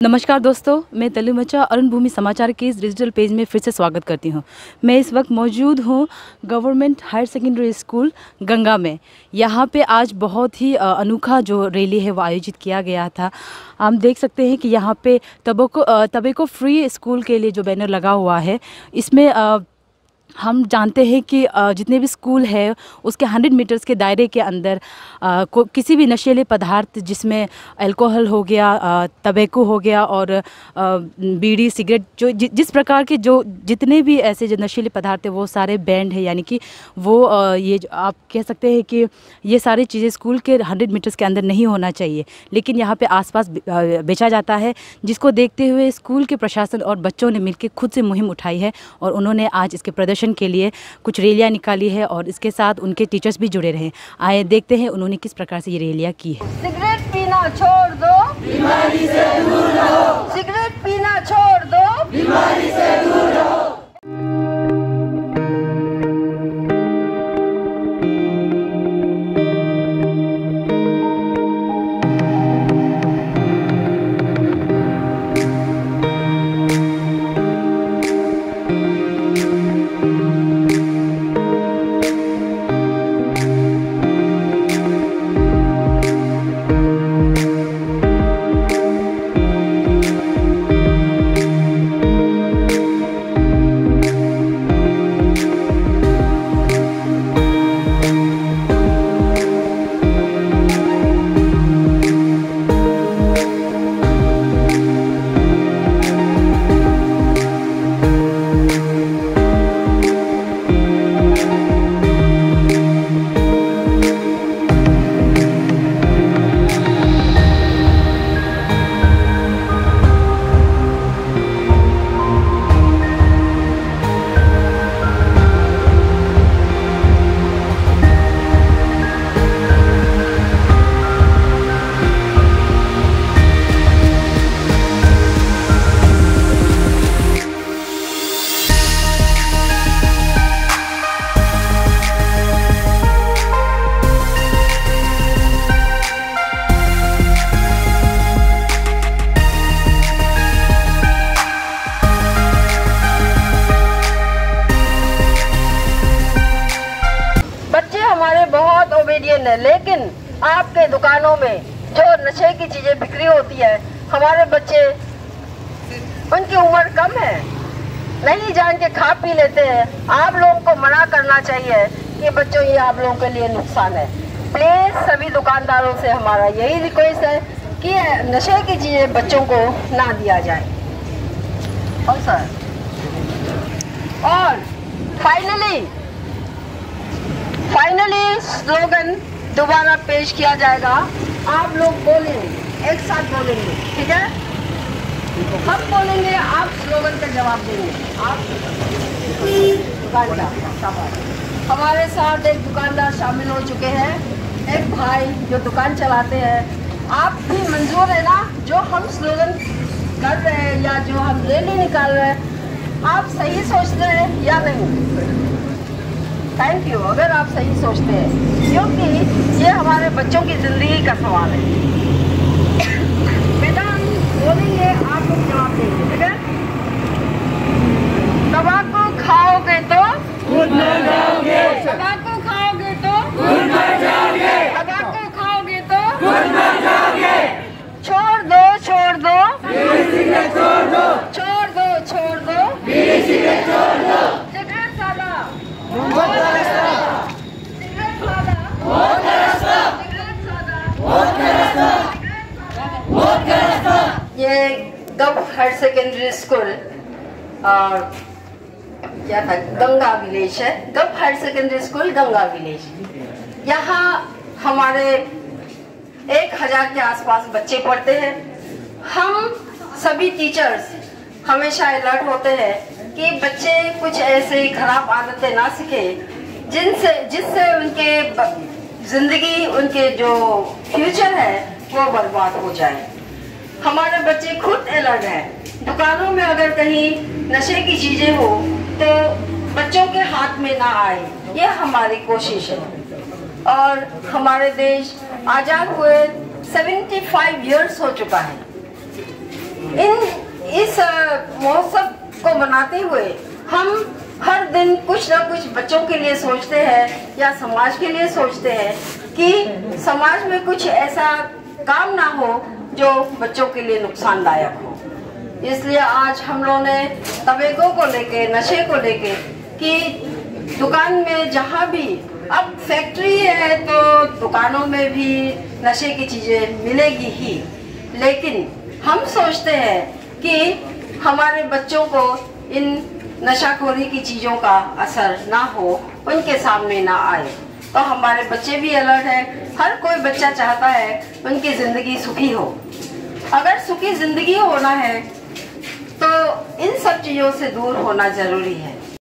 नमस्कार दोस्तों, मैं तलु मचा अरुण भूमि समाचार के इस डिजिटल पेज में फिर से स्वागत करती हूँ। मैं इस वक्त मौजूद हूँ government higher secondary school Ganga में। यहाँ पे आज बहुत ही अनोखा जो रैली है वो आयोजित किया गया था। हम देख सकते हैं कि यहाँ पे तबको तबेको फ्री स्कूल के लिए जो बैनर लगा हुआ है, इसमें हम जानते हैं कि जितने भी स्कूल है उसके हंड्रेड मीटर्स के दायरे के अंदर को किसी भी नशीले पदार्थ जिसमें अल्कोहल हो गया तबेकू हो गया और बीड़ी सिगरेट जो जि, जिस प्रकार के जो जितने भी ऐसे जो नशीले पदार्थ है वो सारे बैंड है यानी कि वो ये आप कह सकते हैं कि ये सारी चीज़ें स्कूल के हंड्रेड मीटर्स के अंदर नहीं होना चाहिए। लेकिन यहाँ पर बे- बेचा जाता है जिसको देखते हुए स्कूल के प्रशासन और बच्चों ने मिलकर खुद से मुहिम उठाई है और उन्होंने आज इसके प्रदर्शन के लिए कुछ रैलियाँ निकाली है और इसके साथ उनके टीचर्स भी जुड़े रहे। आए देखते हैं उन्होंने किस प्रकार से ये रैलियाँ की है। सिगरेट पीना छोड़ दो। बीमारी से दूर रहो। सिगरेट पीना छोड़ दो। बीमारी से ओबेडियंट है। लेकिन आपके दुकानों में जो नशे की चीज़ें बिक्री होती है, हमारे बच्चे, उनकी उम्र कम है। नहीं जान के खा पी लेते हैं। आप लोगों को मना करना चाहिए कि बच्चों, ये आप लोगों के लिए नुकसान है। प्लीज़ सभी दुकानदारों से हमारा यही रिक्वेस्ट है कि नशे की चीज़ें बच्चों को ना दिया जाए। और सर, और फाइनली फाइनली स्लोगन दोबारा पेश किया जाएगा। आप लोग बोलेंगे, एक साथ बोलेंगे, ठीक है? हम बोलेंगे, आप स्लोगन का जवाब देंगे। आप दुकानदार हमारे साथ एक दुकानदार शामिल हो चुके हैं। एक भाई जो दुकान चलाते हैं। आप भी मंजूर है ना? जो हम स्लोगन कर रहे हैं या जो हम रैली निकाल रहे हैं, आप सही सोचते हैं या नहीं? थैंक यू अगर आप सही सोचते हैं। क्योंकि ये हमारे बच्चों की ज़िंदगी का सवाल है। बेटा हम बोलेंगे, आप लोग जवाब देंगे, ठीक है? तंबाकू खाओगे तो तंबाकू खाओगे तो तंबाकू खाओगे तो छोड़ दो छोड़ दो छोड़ दो छोड़ दो सिगरेट सादा सिगरेट सादा सिगरेट सादा ये गव हायर सेकेंडरी स्कूल और क्या था? गंगा विलेज है। Gov higher secondary school, Ganga village. यहाँ हमारे एक हज़ार के आसपास बच्चे पढ़ते हैं। हम सभी टीचर्स हमेशा अलर्ट होते हैं कि बच्चे कुछ ऐसे खराब आदतें ना सीखे, जिनसे, जिससे उनके ज़िंदगी, उनके जो फ्यूचर है, वो बर्बाद हो जाए। हमारे बच्चे खुद अलर्ट हैं। दुकानों में अगर कहीं नशे की चीज़ें हो तो बच्चों के हाथ में ना आए। ये हमारी कोशिश है। और हमारे देश आज़ाद हुए 75 इयर्स हो चुका है। इन, इस, महोत्सव को मनाते हुए हम हर दिन कुछ ना कुछ बच्चों के लिए सोचते हैं या समाज के लिए सोचते हैं कि समाज में कुछ ऐसा काम ना हो जो बच्चों के लिए नुकसानदायक हो। इसलिए आज हम लोगों ने तबेकों को लेके, नशे को लेके कि दुकान में जहाँ भी, अब फैक्ट्री है तो दुकानों में भी नशे की चीज़ें मिलेगी ही। लेकिन हम सोचते हैं कि हमारे बच्चों को इन नशाखोरी की चीज़ों का असर ना हो, उनके सामने ना आए। तो हमारे बच्चे भी अलर्ट हैं। हर कोई बच्चा चाहता है उनकी ज़िंदगी सुखी हो। अगर सुखी ज़िंदगी होना है तो इन सब चीज़ों से दूर होना ज़रूरी है।